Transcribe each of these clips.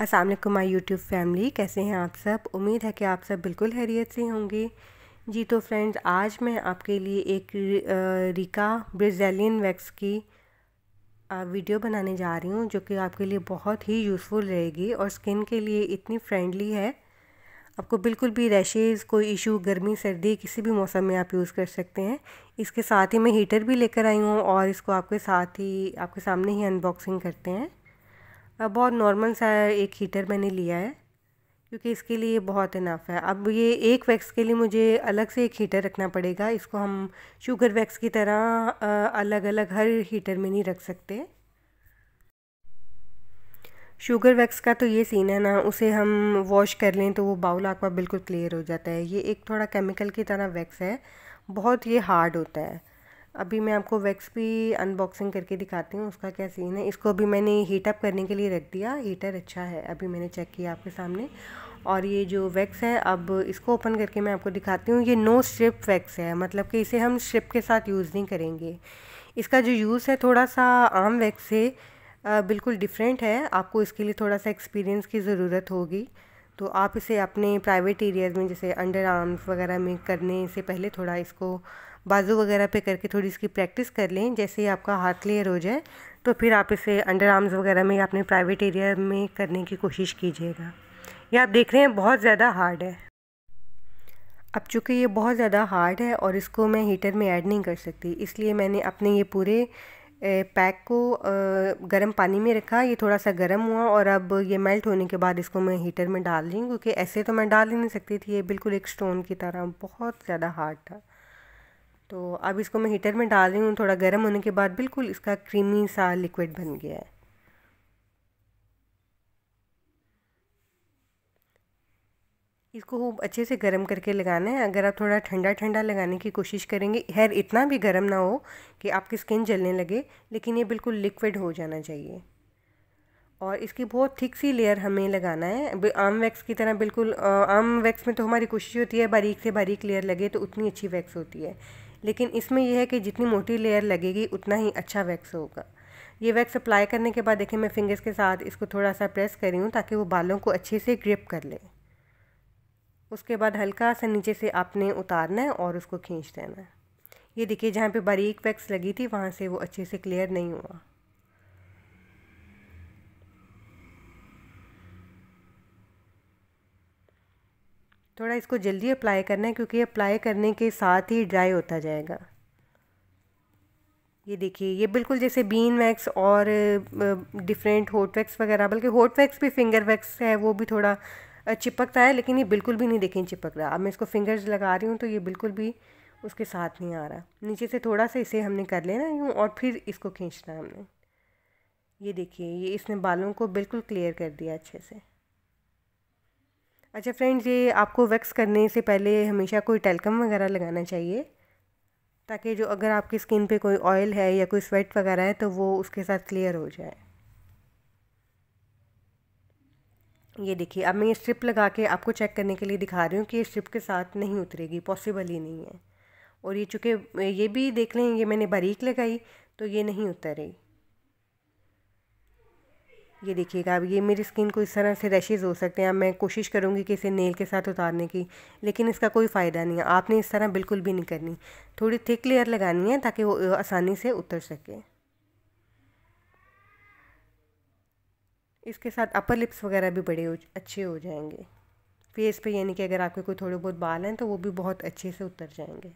वालेकुम, my YouTube family. कैसे हैं आप सब? उम्मीद है कि आप सब बिल्कुल हैरियत से होंगे। जी तो फ्रेंड्स, आज मैं आपके लिए एक रिका ब्रिजेलियन वैक्स की वीडियो बनाने जा रही हूँ, जो कि आपके लिए बहुत ही यूज़फुल रहेगी और स्किन के लिए इतनी फ्रेंडली है। आपको बिल्कुल भी रैशेज़, कोई इशू, गर्मी, सर्दी, किसी भी मौसम में आप यूज़ कर सकते हैं। इसके साथ ही मैं हीटर भी लेकर आई हूँ और इसको आपके साथ ही, आपके सामने ही अनबॉक्सिंग करते हैं। बहुत नॉर्मल सा एक हीटर मैंने लिया है, क्योंकि इसके लिए बहुत इनफ है। अब ये एक वैक्स के लिए मुझे अलग से एक हीटर रखना पड़ेगा। इसको हम शुगर वैक्स की तरह अलग अलग हर हीटर में नहीं रख सकते। शुगर वैक्स का तो ये सीन है ना, उसे हम वॉश कर लें तो वो बाउल आपका बिल्कुल क्लियर हो जाता है। ये एक थोड़ा केमिकल की तरह वैक्स है, बहुत ये हार्ड होता है। अभी मैं आपको वैक्स भी अनबॉक्सिंग करके दिखाती हूँ, उसका क्या सीन है। इसको अभी मैंने हीट अप करने के लिए रख दिया। हीटर अच्छा है, अभी मैंने चेक किया आपके सामने। और ये जो वैक्स है, अब इसको ओपन करके मैं आपको दिखाती हूँ। ये नो स्ट्रिप वैक्स है मतलब कि इसे हम स्ट्रिप के साथ यूज़ नहीं करेंगे। इसका जो यूज़ है थोड़ा सा आम वैक्स से बिल्कुल डिफरेंट है। आपको इसके लिए थोड़ा सा एक्सपीरियंस की ज़रूरत होगी। तो आप इसे अपने प्राइवेट एरियाज़ में, जैसे अंडर आर्म्स वगैरह में करने से पहले थोड़ा इसको बाजू वगैरह पे करके थोड़ी इसकी प्रैक्टिस कर लें, जैसे ही आपका हाथ क्लियर हो जाए तो फिर आप इसे अंडर आर्म्स वगैरह में या अपने प्राइवेट एरिया में करने की कोशिश कीजिएगा। ये आप देख रहे हैं, बहुत ज़्यादा हार्ड है। अब चूँकि ये बहुत ज़्यादा हार्ड है और इसको मैं हीटर में ऐड नहीं कर सकती, इसलिए मैंने अपने ये पूरे पैक को गर्म पानी में रखा, ये थोड़ा सा गर्म हुआ और अब ये मेल्ट होने के बाद इसको मैं हीटर में डाल रही हूँ, क्योंकि ऐसे तो मैं डाल ही नहीं सकती थी। ये बिल्कुल एक स्टोन की तरह, बहुत ज़्यादा हार्ड था। तो अब इसको मैं हीटर में डाल रही हूँ, थोड़ा गर्म होने के बाद बिल्कुल इसका क्रीमी सा लिक्विड बन गया है। इसको खूब अच्छे से गर्म करके लगाना है। अगर आप थोड़ा ठंडा ठंडा लगाने की कोशिश करेंगे हेयर इतना भी गर्म ना हो कि आपकी स्किन जलने लगे, लेकिन ये बिल्कुल लिक्विड हो जाना चाहिए। और इसकी बहुत थिक सी लेयर हमें लगाना है। आम वैक्स की तरह बिल्कुल आम वैक्स में तो हमारी कोशिश होती है, बारीक से बारीक लेयर लगे तो उतनी अच्छी वैक्स होती है। लेकिन इसमें यह है कि जितनी मोटी लेयर लगेगी, उतना ही अच्छा वैक्स होगा। ये वैक्स अप्लाई करने के बाद, देखिए, मैं फिंगर्स के साथ इसको थोड़ा सा प्रेस करी हूँ ताकि वो बालों को अच्छे से ग्रिप कर ले। उसके बाद हल्का सा नीचे से आपने उतारना है और उसको खींच देना है। ये देखिए, जहाँ पे बारीक वैक्स लगी थी, वहाँ से वो अच्छे से क्लियर नहीं हुआ। थोड़ा इसको जल्दी अप्लाई करना है, क्योंकि अप्लाई करने के साथ ही ड्राई होता जाएगा। ये देखिए, ये बिल्कुल जैसे बीन वैक्स और डिफरेंट होट वैक्स वगैरह, बल्कि होट वैक्स भी, फिंगर वैक्स है, वो भी थोड़ा चिपकता है, लेकिन ये बिल्कुल भी नहीं देखें चिपक रहा। अब मैं इसको फिंगर्स लगा रही हूँ तो ये बिल्कुल भी उसके साथ नहीं आ रहा। नीचे से थोड़ा सा इसे हमने कर लेना यूँ, और फिर इसको खींचना है हमने। ये देखिए, ये इसने बालों को बिल्कुल क्लियर कर दिया अच्छे से। अच्छा फ्रेंड्स ये आपको वैक्स करने से पहले हमेशा कोई टेलकम वगैरह लगाना चाहिए? ताकि जो अगर आपकी स्किन पे कोई ऑयल है या कोई स्वेट वगैरह है तो वो उसके साथ क्लियर हो जाए। ये देखिए, अब मैं ये स्ट्रिप लगा के आपको चेक करने के लिए दिखा रही हूँ कि ये स्ट्रिप के साथ नहीं उतरेगी पॉसिबल ही नहीं है। और ये चूँकि, ये भी देख लें, ये मैंने बारीक लगाई तो ये नहीं उतर ये देखिएगा, अब ये मेरी स्किन को इस तरह से रैशेज़ हो सकते हैं। अब मैं कोशिश करूँगी कि इसे नेल के साथ उतारने की, लेकिन इसका कोई फ़ायदा नहीं है। आपने इस तरह बिल्कुल भी नहीं करनी। थोड़ी थिक लेयर लगानी है ताकि वो आसानी से उतर सके। इसके साथ अपर लिप्स वगैरह भी बड़े अच्छे हो जाएँगे। फेस पे यानी कि अगर आपके कोई थोड़े बहुत बाल हैं तो वो भी बहुत अच्छे से उतर जाएँगे।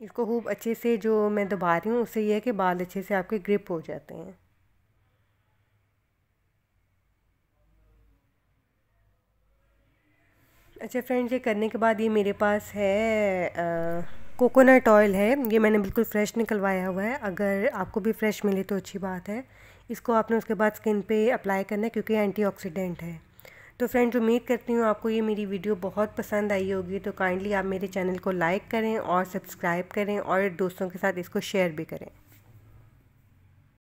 इसको खूब अच्छे से जो मैं दबा रही हूँ, उससे यह है कि बाल अच्छे से आपके ग्रिप हो जाते हैं। अच्छा फ्रेंड्स ये करने के बाद ये मेरे पास है कोकोनट ऑयल है, ये मैंने बिल्कुल फ़्रेश निकलवाया हुआ है, अगर आपको भी फ़्रेश मिले तो अच्छी बात है। इसको आपने उसके बाद स्किन पे अप्लाई करना है क्योंकि एंटीऑक्सीडेंट है। तो फ्रेंड्स, उम्मीद करती हूँ आपको ये मेरी वीडियो बहुत पसंद आई होगी तो काइंडली आप मेरे चैनल को लाइक करें और सब्सक्राइब करें और दोस्तों के साथ इसको शेयर भी करें।